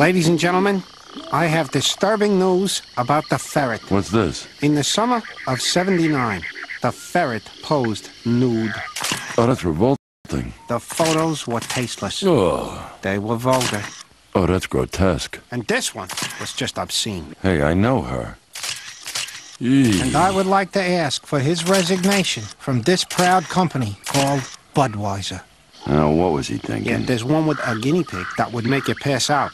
Ladies and gentlemen, I have disturbing news about the ferret. What's this? In the summer of 79, the ferret posed nude. Oh, that's revolting. The photos were tasteless. Oh, They were vulgar. oh, that's grotesque. And this one was just obscene. Hey, I know her. Eee. And I would like to ask for his resignation from this proud company called Budweiser. Now, what was he Yeah, thinking? there's one with a guinea pig that would make you pass out.